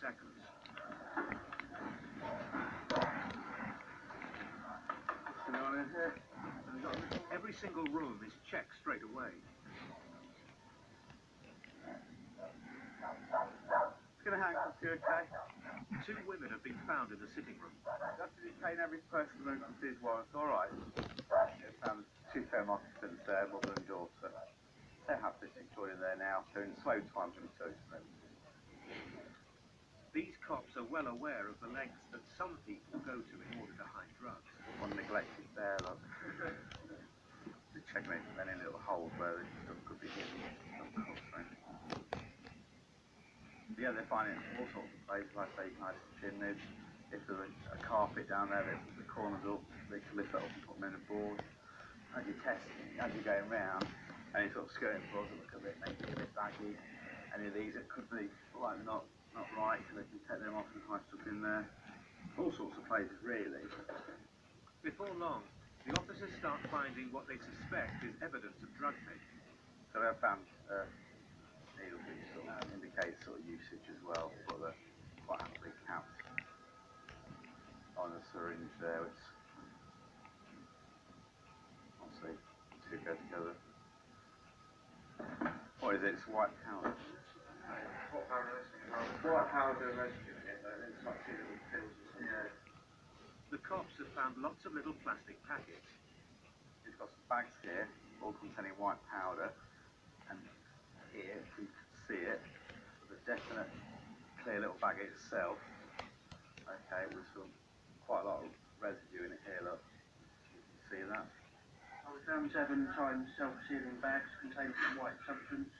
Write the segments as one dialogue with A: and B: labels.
A: seconds. Every single room is checked straight away.
B: Gonna hang up, you okay?
A: Two women have been found in the sitting room.
B: That's to detain every person moving from his warrant, alright. Yeah, found um, two home occupants there, mother and daughter. Happy to join in there now, so in slow time to them.
A: These cops are well aware of the lengths that some people go to in order to hide drugs.
B: One neglected there, look. Checking it for any little holes where the stuff could be hidden. Yeah, they're finding it all sorts of places, like say, nice chimneys. If there's a, carpet down there that's the corners up, they can lift that up and put them in a board. As you test, as you're going any sort of skirting boards that look a bit, maybe a bit baggy. Any of these that could be like not not right, so they can take them off and hide stuff in there. All sorts of places, really.
A: Before long, the officers start finding what they suspect is evidence of drug taking.
B: So they've found uh, needles which sort of indicate sort of usage as well, but they're quite happily capped on the syringe there, which obviously two go together. What is it? It's white powder. Powder residue in it, though. It's like two little pills or something. Yeah.
A: The cops have found lots of little plastic packets.
B: It's got some bags here, all containing white powder, and here, if you can see it, the definite clear little bag itself, okay, with some quite a lot of residue in it here, look. You can see that.
C: I was found seven times self-sealing bags containing some white substance,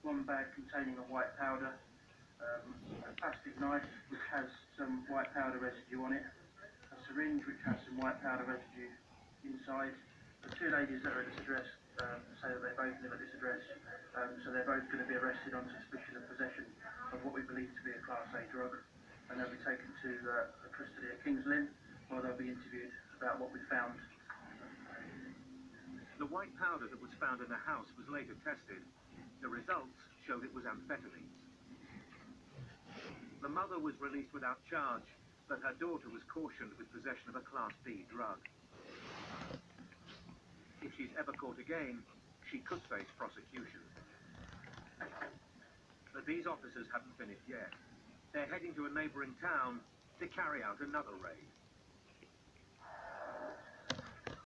C: one bag containing a white powder, um, a plastic knife which has some white powder residue on it, a syringe which has some white powder residue inside. The two ladies that are at this address um, say that they both live at this address, um, so they're both going to be arrested on suspicion of possession of what we believe to be a Class A drug, and they'll be taken to uh, custody at Kings Lynn, where they'll be interviewed about what we found
A: The white powder that was found in the house was later tested. The results showed it was amphetamines. The mother was released without charge, but her daughter was cautioned with possession of a Class B drug. If she's ever caught again, she could face prosecution. But these officers haven't finished yet. They're heading to a neighbouring town to carry out another raid.